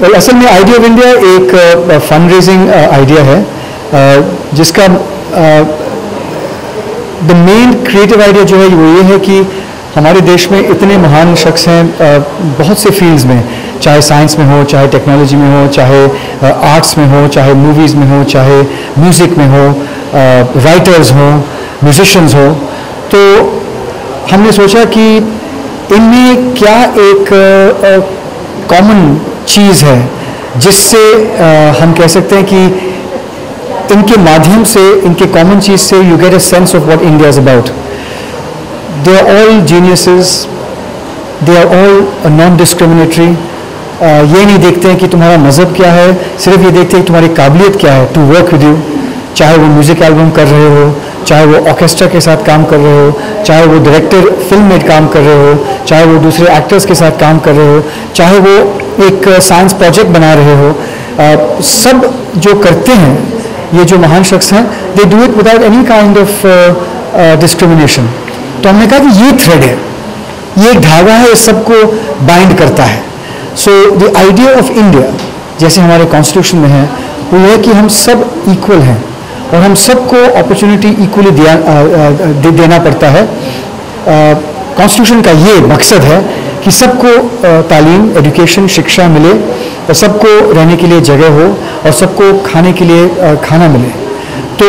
Well, असल में idea of India एक फंड रेजिंग आइडिया है uh, जिसका द मेन क्रिएटिव आइडिया जो है वो ये है कि हमारे देश में इतने महान शख्स हैं uh, बहुत से फील्ड्स में चाहे साइंस में हो चाहे टेक्नोलॉजी में हो चाहे आर्ट्स uh, में हो चाहे मूवीज़ में हो चाहे म्यूज़िक में हो राइटर्स हो म्यूजिशंस हो तो हमने सोचा कि इनमें क्या एक कॉमन चीज़ है जिससे हम कह सकते हैं कि इनके माध्यम से, इनके कॉमन चीज़ से you get a sense of what India is about they are all geniuses they are all non discriminatory ये नहीं देखते हैं कि तुम्हारा मज़हब क्या है, सिर्फ़ ये देखते हैं कि तुम्हारी काबिलियत क्या है टू वर्क विद यू चाहे वो म्यूज़िक एल्बम कर रहे हो चाहे वो ऑर्केस्ट्रा के साथ काम कर रहे हो चाहे वो डायरेक्टर फ़िल्म में काम कर रहे हो चाहे वो दूसरे एक्टर्स के साथ काम कर रहे हो चाहे वो एक साइंस प्रोजेक्ट बना रहे हो आ, सब जो करते हैं ये जो महान शख्स हैं they do it without any kind of discrimination तो हमने कहा कि ये थ्रेड है ये एक धागा है इस सबको बाइंड करता है. So the idea of India जैसे हमारे कॉन्स्टिट्यूशन में है वो है कि हम सब इक्वल हैं. और हम सबको अपॉर्चुनिटी इक्वली दिया दे, देना पड़ता है। कॉन्स्टिट्यूशन का ये मकसद है कि सबको तालीम एजुकेशन शिक्षा मिले और सबको रहने के लिए जगह हो और सबको खाने के लिए खाना मिले। तो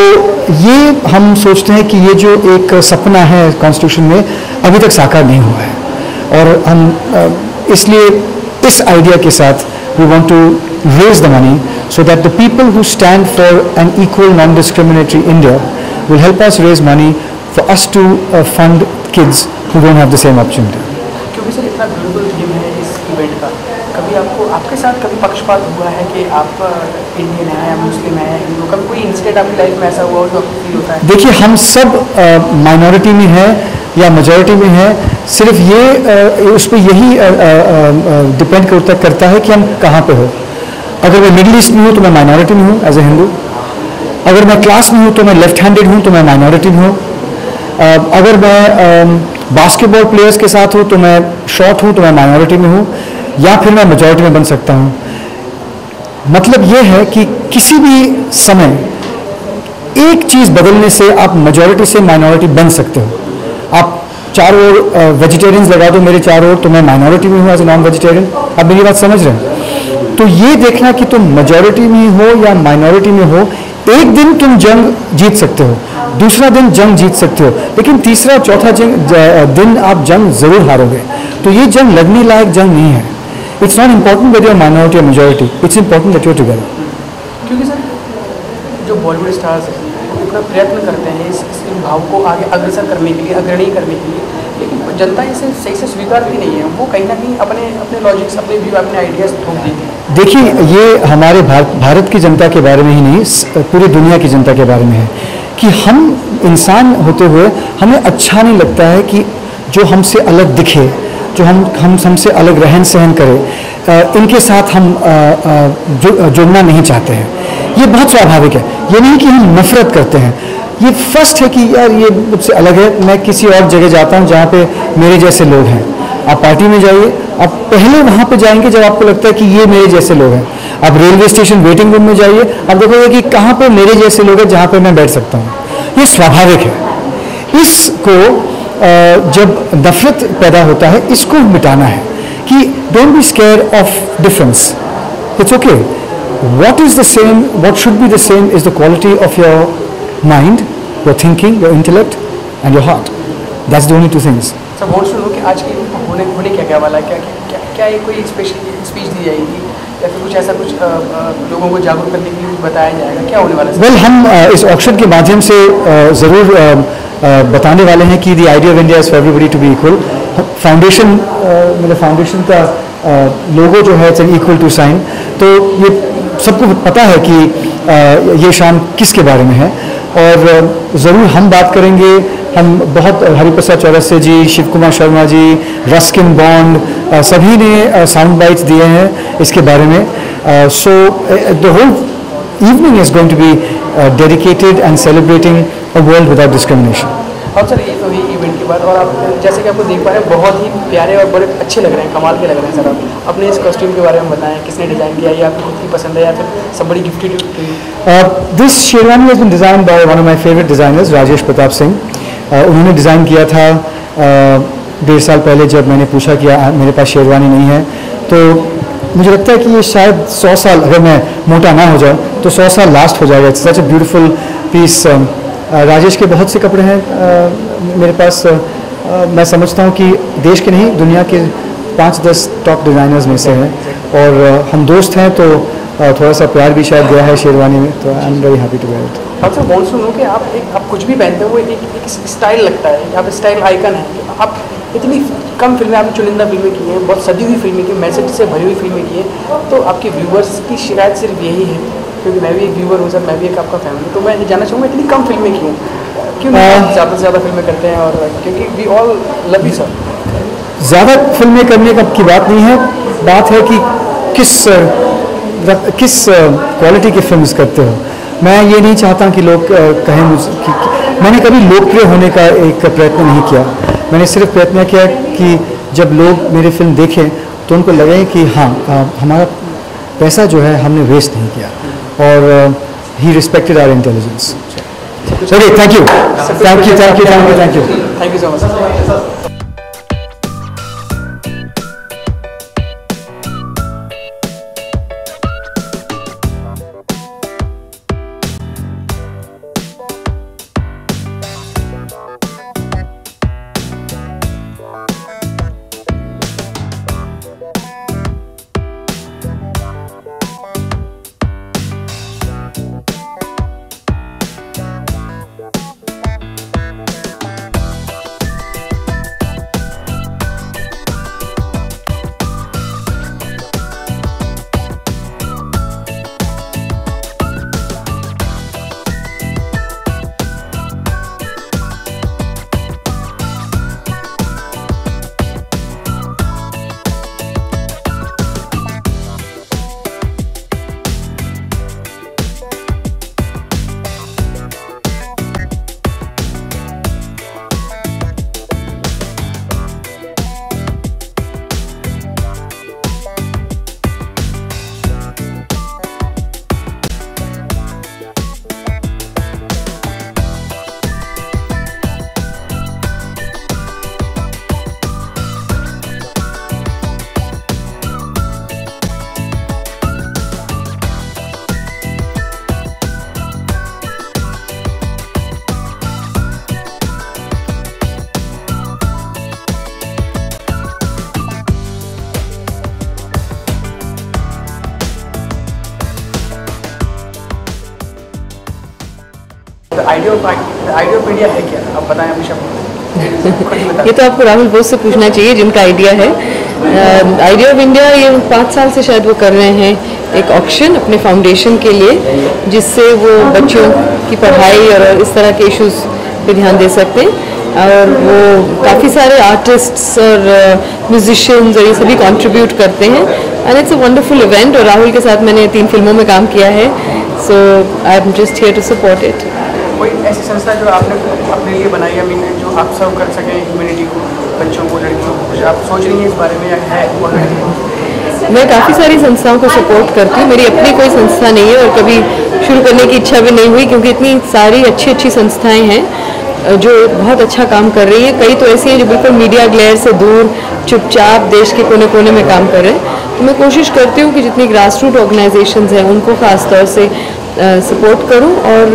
ये हम सोचते हैं कि ये जो एक सपना है कॉन्स्टिट्यूशन में अभी तक साकार नहीं हुआ है। और हम इसलिए इस आइडिया के साथ We want to raise the money so that the people who stand for an equal non-discriminatory India will help us raise money for us to uh, fund kids who don't have the same opportunity. क्योंकि sir इतना global theme है इस event का कभी आपको आपके साथ कभी पक्षपात हुआ है कि आप इंडियन है या मुस्लिम है हिंदू कभी कोई इंसिडेंट आपकी लाइफ में ऐसा हुआ हो जो आपको फील होता है देखिए हम सब माइनॉरिटी में हैं या मेजॉरिटी में हैं, सिर्फ़ ये उस पर यही डिपेंड करता करता है कि हम कहाँ पे हो। अगर मैं मिडिल ईस्ट में हूँ तो मैं माइनॉरिटी में हूँ एज ए हिंदू अगर मैं क्लास में हूँ तो मैं लेफ़्ट हैंडेड हूँ तो मैं माइनॉरिटी में हूँ। अगर मैं बास्केटबॉल प्लेयर्स के साथ हूँ तो मैं शॉर्ट हूँ तो मैं माइनॉरिटी में हूँ, या फिर मैं मेजॉरिटी में बन सकता हूँ। मतलब ये है कि किसी भी समय एक चीज़ बदलने से आप मेजॉरिटी से माइनॉरिटी बन सकते हो। आप चार ओर वेजिटेरियंस लगा दो, मेरे चार ओर तो मैं माइनॉरिटी में हूँ एज ए नॉन वेजिटेरियन आप मेरी बात समझ रहे हैं? तो ये देखना कि तुम मेजोरिटी में हो या माइनॉरिटी में हो, एक दिन तुम जंग जीत सकते हो, दूसरा दिन जंग जीत सकते हो, लेकिन तीसरा, चौथा जंग दिन आप जंग ज़रूर हारोगे। तो ये जंग लगने लायक जंग नहीं है। It's not important whether your minority और majority it's important that you're together क्योंकि सर, जो बॉलीवुड स्टार्स हैं इतना प्रयत्न करते हैं इस, इस भाव को आगे अग्रसर करने के लिए अग्रणी करने के लिए लेकिन जनता इसे सही से स्वीकारती नहीं है। वो कहीं ना कहीं अपने अपने लॉजिक्स अपने व्यू अपने आइडियाज़ थोप देती है। देखिए ये हमारे भारत भारत की जनता के बारे में ही नहीं पूरी दुनिया की जनता के बारे में है कि हम इंसान होते हुए हमें अच्छा नहीं लगता है कि जो हमसे अलग दिखे जो हम हम हमसे अलग रहन सहन करें इनके साथ हम जुड़ना नहीं चाहते हैं। ये बहुत स्वाभाविक है। ये नहीं कि हम नफरत करते हैं। ये फ़र्स्ट है कि यार ये मुझसे अलग है, मैं किसी और जगह जाता हूँ जहाँ पे मेरे जैसे लोग हैं। आप पार्टी में जाइए, आप पहले वहाँ पे जाएँगे जब आपको लगता है कि ये मेरे जैसे लोग हैं। आप रेलवे स्टेशन वेटिंग रूम में जाइए, आप देखोगे कि कहाँ पे मेरे जैसे लोग हैं जहाँ पे मैं बैठ सकता हूँ। ये स्वाभाविक है। इसको जब नफरत पैदा होता है, इसको मिटाना है कि don't be scare of difference it's okay what is the same what should be the same is the quality of your mind, your thinking, your intellect, and your heart. That's the only two things. Sir vote सुनो कि आज की होने होने क्या क्या वाला है क्या क्या क्या ये कोई स्पेशल स्पीच दी जाएगी? या फिर कुछ ऐसा कुछ आ, आ, लोगों को जागरूक करने के लिए बताया जाएगा? क्या होने वाला है? वेल well, हम आ, इस ऑप्शन के माध्यम से ज़रूर बताने वाले हैं कि the idea of India is for everybody to be equal foundation मतलब फाउंडेशन का लोगो जो है इट्स इक्वल टू साइन तो ये सबको पता है कि ये शाम किसके बारे में है। और ज़रूर हम बात करेंगे। हम बहुत, हरिप्रसाद चौरसिया जी शिव कुमार शर्मा जी, रस्किन बॉन्ड सभी ने साउंड बाइट्स दिए हैं इसके बारे में। So the whole evening is going to be dedicated and celebrating a world without discrimination अब सर ये तो हुई इवेंट की बात और आप जैसे कि आपको देख पा रहे हैं बहुत ही प्यारे और बड़े अच्छे लग रहे हैं कमाल के लग रहे हैं सर आप। अपने इस कॉस्ट्यूम के बारे में बताएँ किसने डिज़ाइन किया ये आपको खुद की पसंद है या फिर सब बड़ी gifted sherwani has been designed by one of my favorite designers, Rajesh Pratap Singh. Uh, उन्होंने डिज़ाइन किया था uh, डेढ़ साल पहले जब मैंने पूछा कि मेरे पास शेरवानी नहीं है? तो मुझे लगता है कि ये शायद सौ साल अगर मैं मोटा ना हो जाऊँ तो सौ साल लास्ट हो जाएगा। It's such a beautiful piece Rajesh के बहुत से कपड़े हैं मेरे पास मैं समझता हूँ कि देश के नहीं दुनिया के पाँच दस टॉप डिज़ाइनर्स में से हैं। और हम दोस्त हैं तो थोड़ा सा प्यार भी शायद गया है शेरवानी में तो I am very happy to wear it अब सर वॉन्ट टू नो कि आप एक आप कुछ भी पहनते हो एक, एक स्टाइल लगता है आप स्टाइल आइकन है। आप इतनी कम फ़िल्में आपने चुनिंदा फ़िल्में की हैं बहुत सदी हुई फ़िल्में की मैसेज से भरी हुई फ़िल्में की हैं तो आपके व्यूवर्स की शिकायत सिर्फ़ यही है। क्योंकि मैं भी एक व्यूवर हूँ सर मैं भी एक आपका फैमिली तो मैं ये जानना चाहूँगा इतनी कम फ़िल्में की हैं। क्यों ज़्यादा से ज़्यादा फ़िल्में करते हैं और क्योंकि we all love you sir ज़्यादा फ़िल्में करने का की बात नहीं है। बात है कि किस किस क्वालिटी की फिल्म्स करते हो। मैं ये नहीं चाहता कि लोग कहें मुझसे कि, कि मैंने कभी लोकप्रिय होने का एक प्रयत्न नहीं किया। मैंने सिर्फ़ प्रयत्न किया कि जब लोग मेरी फ़िल्म देखें तो उनको लगे कि हाँ हमारा पैसा जो है हमने वेस्ट नहीं किया। or uh, he respected our intelligence. So, okay, thank you. Thank you, thank you, thank you, thank you. Thank you so much. Idea है क्या? आप बताएँ अभी शब्द। ये तो आपको राहुल बोस से पूछना चाहिए, जिनका आइडिया है। आइडिया ऑफ़ इंडिया ये पाँच साल से शायद वो कर रहे हैं एक ऑक्शन अपने फाउंडेशन के लिए, जिससे वो बच्चों की पढ़ाई और इस तरह के इश्यूज़ पे ध्यान दे सकते हैं। और वो काफ़ी सारे आर्टिस्ट्स और म्यूजिशियंस और ये सभी कंट्रीब्यूट करते हैं। And it's a wonderful event और राहुल के साथ मैंने तीन फ़िल्मों में काम किया है। So I am just here to support it कोई ऐसी संस्था जो आपने अपने लिए बनाई है? मीन जो आप सर्व कर सकें ह्यूमैनिटी को, बच्चों को, लड़कियों को, कुछ आप सोच रही हैं इस बारे में या है? मैं काफ़ी सारी संस्थाओं को सपोर्ट करती हूँ। मेरी अपनी कोई संस्था नहीं है और कभी शुरू करने की इच्छा भी नहीं हुई क्योंकि इतनी सारी अच्छी अच्छी संस्थाएँ हैं जो बहुत अच्छा काम कर रही हैं। कई तो ऐसी हैं जो बिल्कुल मीडिया ग्लेयर से दूर, चुपचाप देश के कोने कोने में काम कर रहे हैं। तो मैं कोशिश करती हूँ कि जितनी ग्रास रूट ऑर्गेनाइजेशन हैं, उनको ख़ासतौर से सपोर्ट करूँ और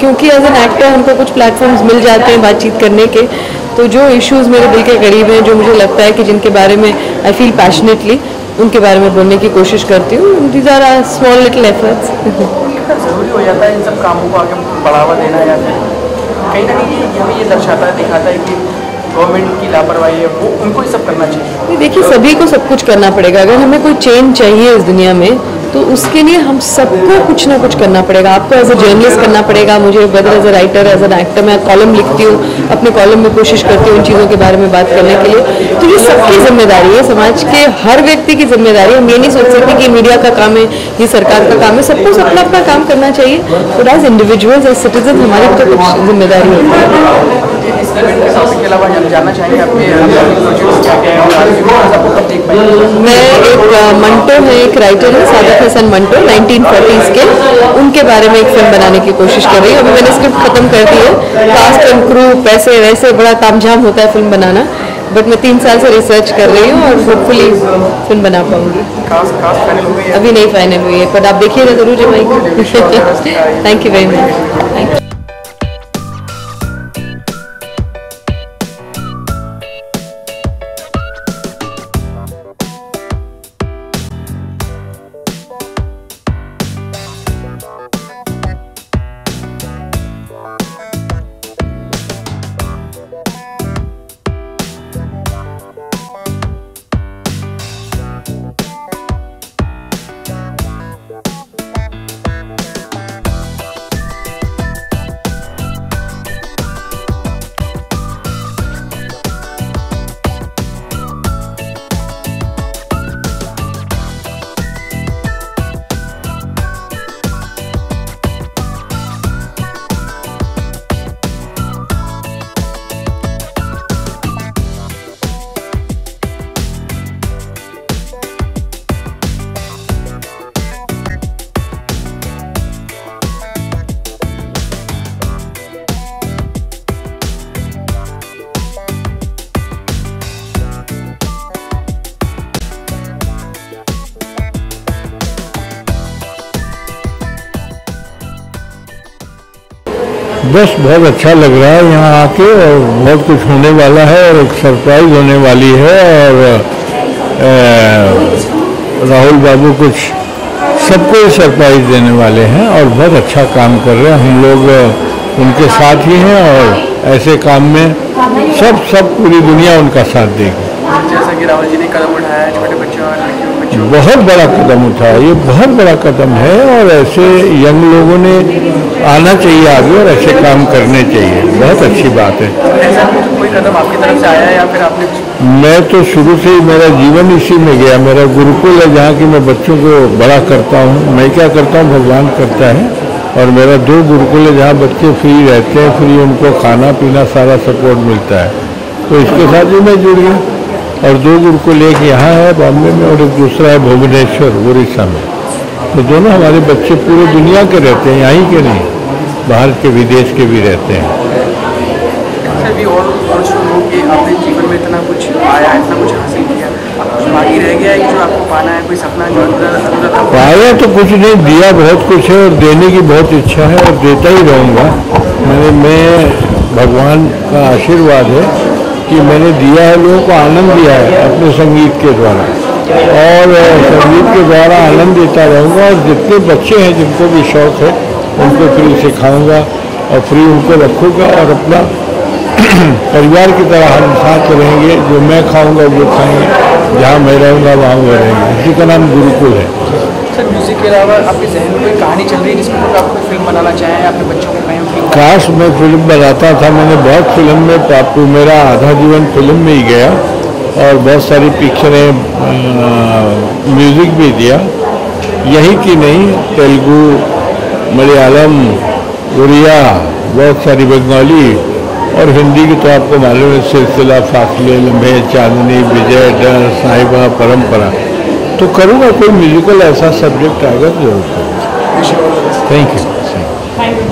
क्योंकि एज एन एक्टर हमको कुछ प्लेटफॉर्म्स मिल जाते हैं बातचीत करने के तो जो इश्यूज़ मेरे दिल के करीब हैं जो मुझे लगता है कि जिनके बारे में आई फील पैशनेटली उनके बारे में बोलने की कोशिश करती हूँ। These are are small little efforts ज़रूरी हो जाता है इन सब कामों को आगे बढ़ावा देना या कहीं ना कहीं ये हमें ये दर्शाता है दिखाता है कि गवर्नमेंट की लापरवाही है वो उनको ही सब करना चाहिए। देखिए सभी को सब कुछ करना पड़ेगा। अगर हमें कोई चेंज चाहिए इस दुनिया में तो उसके लिए हम सबको कुछ ना कुछ करना पड़ेगा। आपको एज अ जर्नलिस्ट करना पड़ेगा। मुझे whether as a writer as an actor मैं कॉलम लिखती हूँ। अपने कॉलम में कोशिश करती हूँ उन चीज़ों के बारे में बात करने के लिए। तो ये सबकी ज़िम्मेदारी है। समाज के हर व्यक्ति की ज़िम्मेदारी हम ये नहीं सोच सकते कि मीडिया का काम है, ये सरकार का काम है। सबको अपना अपना काम करना चाहिए। तो एज इंडिविजुअल्स एज सिटीजन हमारी तो कुछ ज़िम्मेदारी होती है। के अलावा हम जानना चाहेंगे आपके मैं एक मंटो है एक राइटर है सादत हसन मंटो 1940s के। उनके बारे में एक फ़िल्म बनाने की कोशिश कर रही हूँ। अभी मैंने स्क्रिप्ट खत्म कर दी है। कास्ट एंड क्रू पैसे वैसे बड़ा तामझाम होता है फ़िल्म बनाना। बट मैं तीन साल से रिसर्च कर रही हूँ और होपफुली फ़िल्म बना पाऊँगी। अभी नहीं फाइनल हुई है पर आप देखिएगा ज़रूर जमाई thank you very much thank you बस बहुत अच्छा लग रहा है यहाँ आके और बहुत कुछ होने वाला है और एक सरप्राइज़ होने वाली है और राहुल बाबू कुछ सबको सरप्राइज़ देने वाले हैं और बहुत अच्छा काम कर रहे हैं। हम लोग उनके साथ ही हैं और ऐसे काम में सब सब पूरी दुनिया उनका साथ देगी। जैसा कि राहुल जी ने कदम उठाया, छोटे बच्चों बहुत बड़ा कदम उठाया ये बहुत बड़ा कदम है और ऐसे यंग लोगों ने आना चाहिए आगे और ऐसे काम करने चाहिए। बहुत अच्छी बात है। कोई कदम आपकी तरफ़ से आया या फिर आपने मैं तो शुरू से ही मेरा जीवन इसी में गया। मेरा गुरुकुल है जहाँ की मैं बच्चों को बड़ा करता हूँ। मैं क्या करता हूँ? भगवान करता है और मेरा दो गुरुकुल है जहाँ बच्चे फ्री रहते हैं। फ्री उनको खाना पीना सारा सपोर्ट मिलता है। तो इसके साथ ही मैं जुड़ गया। और दो गुरुकुल एक यहाँ है बॉम्बे में और एक दूसरा है भुवनेश्वर उड़ीसा में। तो दोनों हमारे बच्चे पूरे दुनिया के रहते हैं यहीं के नहीं बाहर के विदेश के भी रहते हैं। सर भी और और जो कि आपने जीवन में इतना कुछ पाया इतना कुछ हासिल किया बाकी रह गया है जो आपको पाना है कोई सपना जो अंदर अधूरा पाया तो कुछ नहीं दिया बहुत कुछ है और देने की बहुत इच्छा है और देता ही रहूँगा। मैंने मैं भगवान का आशीर्वाद है। कि मैंने दिया है, लोगों को आनंद दिया है अपने संगीत के द्वारा। और संगीत के द्वारा आनंद देता रहूँगा और जितने बच्चे हैं जिनको भी शौक है, उनको फ्री सिखाऊँगा और फ्री उनको रखूँगा और अपना परिवार की तरह हम साथ रहेंगे। जो मैं खाऊँगा, वो खाएँगे। जहाँ मैं रहूँगा, वहाँ वो रहेंगे। इसी का नाम गुरुकुल है। म्यूज़िक के अलावा आपके जहन में कोई कहानी चल रही है जिसमें आप कोई फ़िल्म बनाना चाहें अपने बच्चों को कहें काश मैं फ़िल्म बनाता था, मैंने बहुत फ़िल्म में पापू मेरा आधा जीवन फ़िल्म में ही गया और बहुत सारी पिक्चरें म्यूज़िक भी दिया। यही की नहीं, तेलुगु, मलयालम, उड़िया, बहुत सारी बंगाली और हिंदी की तो आपको मालूम है, सिलसिला, फासले लम्बे चांदनी, विजय, डर, साहिबा, परंपरा। तो करूँगा कोई म्यूजिकल ऐसा सब्जेक्ट आएगा तो ज़रूर करूँगा। Thank you